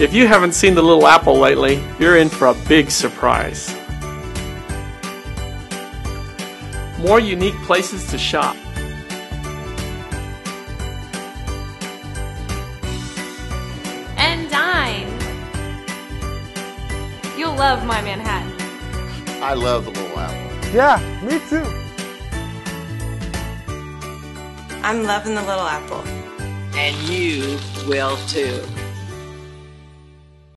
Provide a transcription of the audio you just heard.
If you haven't seen the Little Apple lately, you're in for a big surprise. More unique places to shop. And dine. You'll love my Manhattan. I love the Little Apple. Yeah, me too. I'm loving the Little Apple. And you will too.